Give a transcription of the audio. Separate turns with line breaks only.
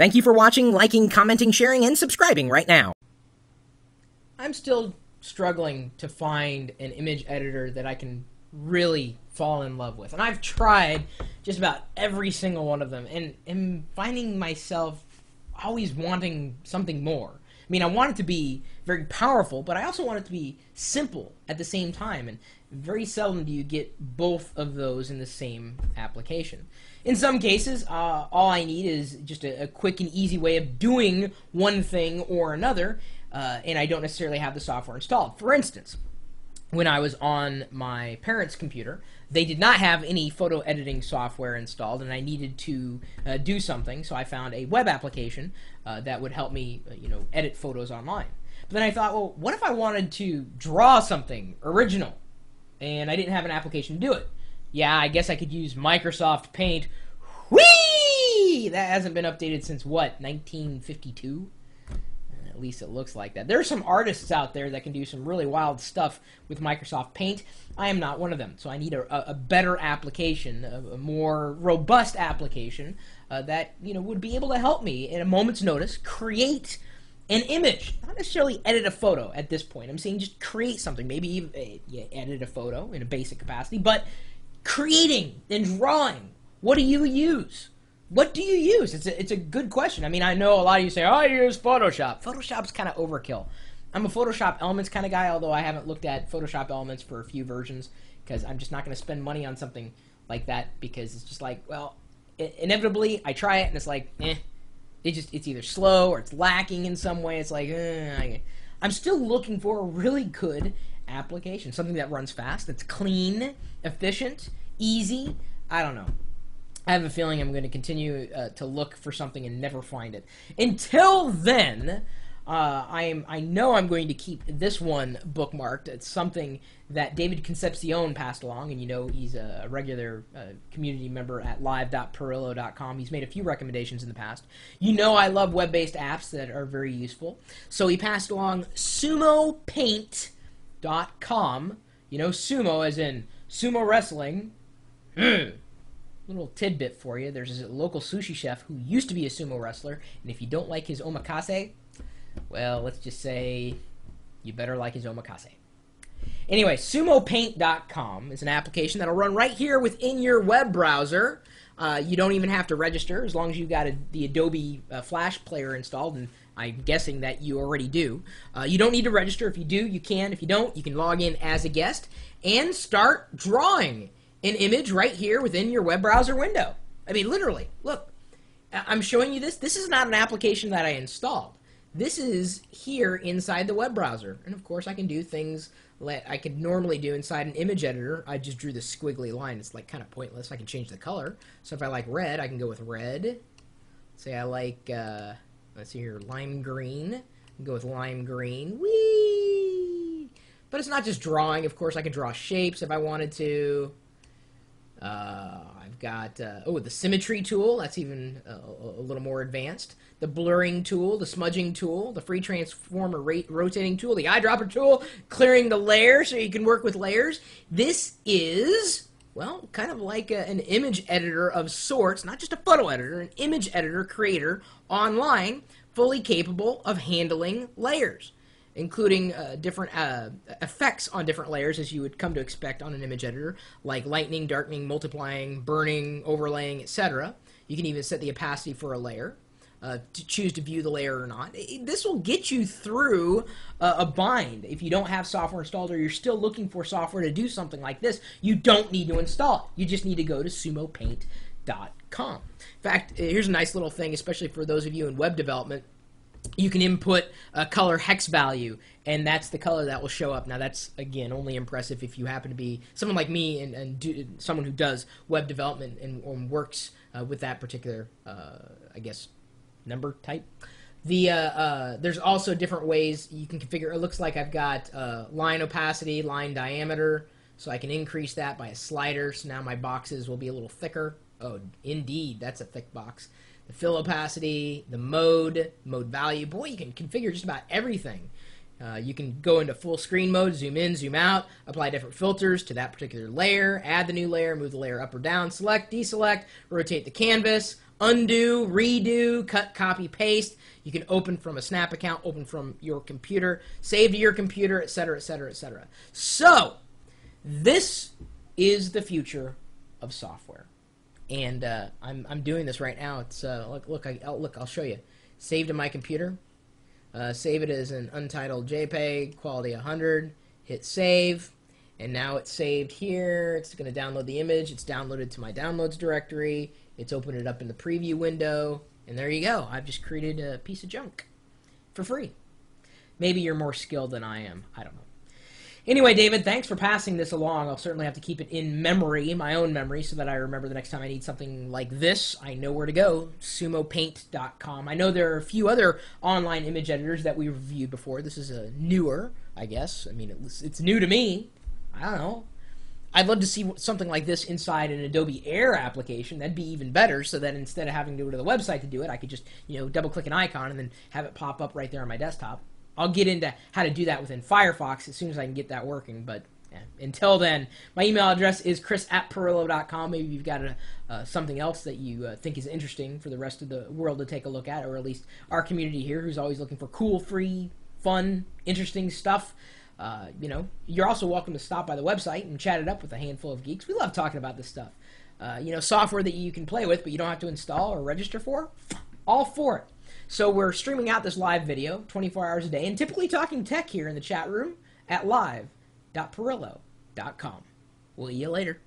Thank you for watching, liking, commenting, sharing, and subscribing right now.
I'm still struggling to find an image editor that I can really fall in love with. And I've tried just about every single one of them and am finding myself always wanting something more. I mean, I want it to be very powerful, but I also want it to be simple at the same time. And very seldom do you get both of those in the same application. In some cases, uh, all I need is just a, a, quick and easy way of doing one thing or another, uh, and I don't necessarily have the software installed. For instance, when I was on my parents' computer, they did not have any photo editing software installed, and I needed to uh, do something, so I found a web application uh, that would help me, uh, you know, edit photos online. But then I thought, well, what if I wanted to draw something original, and I didn't have an application to do it? Yeah, I guess I could use Microsoft Paint. Whee! That hasn't been updated since what, 1952? At least it looks like that. There are some artists out there that can do some really wild stuff with Microsoft Paint. I am not one of them, so I need a, a better application, a, a, more robust application uh, that you know would be able to help me in a moment's notice create an image, not necessarily edit a photo at this point. I'm saying just create something. Maybe even, uh, yeah, edit a photo in a basic capacity, but creating and drawing. What do you use? What do you use? It's a, it's a good question. I mean, I know a lot of you say, oh, I use Photoshop. Photoshop's kind of overkill. I'm a Photoshop Elements kind of guy, although I haven't looked at Photoshop Elements for a few versions because I'm just not going to spend money on something like that because it's just like, well, it, inevitably I try it and it's like, eh. It just it's either slow or it's lacking in some way. It's like, eh. I'm still looking for a really good application, something that runs fast, that's clean, efficient, easy. I don't know. I have a feeling I'm going to continue uh, to look for something and never find it. Until then, uh, I am. I know I'm going to keep this one bookmarked. It's something that David Concepcion passed along, and you know he's a regular uh, community member at live.pirillo.com. He's made a few recommendations in the past. You know I love web-based apps that are very useful. So he passed along SumoPaint.com. You know sumo as in sumo wrestling. Hmm little tidbit for you. There's a local sushi chef who used to be a sumo wrestler, and if you don't like his omakase, well, let's just say you better like his omakase. Anyway, sumopaint.com is an application that'll run right here within your web browser. Uh, you don't even have to register as long as you've got a, the Adobe uh, Flash player installed, and I'm guessing that you already do. Uh, you don't need to register. If you do, you can. If you don't, you can log in as a guest and start drawing an image right here within your web browser window. I mean, literally, look, I'm showing you this. This is not an application that I installed. This is here inside the web browser. And of course, I can do things that I could normally do inside an image editor. I just drew the squiggly line. It's like kind of pointless. I can change the color. So if I like red, I can go with red. Say I like, uh, let's see here, lime green. Go with lime green. Whee! But it's not just drawing. Of course, I can draw shapes if I wanted to. Uh, I've got, uh, oh, the symmetry tool, that's even a, a, little more advanced. The blurring tool, the smudging tool, the free transformer rate, rotating tool, the eyedropper tool, clearing the layer so you can work with layers. This is, well, kind of like a, an image editor of sorts, not just a photo editor, an image editor creator online, fully capable of handling layers including uh, different uh, effects on different layers as you would come to expect on an image editor, like lightening, darkening, multiplying, burning, overlaying, etc. You can even set the opacity for a layer. Uh, to choose to view the layer or not. This will get you through uh, a bind. If you don't have software installed or you're still looking for software to do something like this, you don't need to install it. You just need to go to sumopaint.com. In fact, here's a nice little thing, especially for those of you in web development you can input a color hex value and that's the color that will show up. Now that's again only impressive if you happen to be someone like me and, and do, someone who does web development and, and works uh, with that particular uh, i guess number type. The uh, uh there's also different ways you can configure. It looks like i've got uh, line opacity line diameter so i can increase that by a slider. So now my boxes will be a little thicker. Oh indeed that's a thick box the fill opacity, the mode, mode value. Boy, you can configure just about everything. Uh, you can go into full screen mode, zoom in, zoom out, apply different filters to that particular layer, add the new layer, move the layer up or down, select, deselect, rotate the canvas, undo, redo, cut, copy, paste. You can open from a Snap account, open from your computer, save to your computer, etc., etc., etc. So, this is the future of software, and uh, I'm I'm doing this right now. It's uh, look look I, will look I'll show you. Save to my computer. Uh, save it as an untitled JPEG, quality 100. Hit save, and now it's saved here. It's going to download the image. It's downloaded to my downloads directory. It's opened it up in the preview window, and there you go. I've just created a piece of junk for free. Maybe you're more skilled than I am. I don't know. Anyway, David, thanks for passing this along. I'll certainly have to keep it in memory, my own memory, so that I remember the next time I need something like this. I know where to go sumopaint.com. I know there are a few other online image editors that we reviewed before. This is a newer, I guess. I mean, it's, new to me. I don't know. I'd love to see something like this inside an Adobe Air application. That'd be even better, so that instead of having to go to the website to do it, I could just, you know, double click an icon and then have it pop up right there on my desktop. I'll get into how to do that within Firefox as soon as I can get that working. But yeah. until then, my email address is chris at Pirillo.com. Maybe you've got a, uh, something else that you uh, think is interesting for the rest of the world to take a look at, or at least our community here who's always looking for cool, free, fun, interesting stuff. Uh, you know, you're also welcome to stop by the website and chat it up with a handful of geeks. We love talking about this stuff. Uh, you know, software that you can play with, but you don't have to install or register for. All for it. So we're streaming out this live video 24 hours a day and typically talking tech here in the chat room at live.pirillo.com. We'll see you later.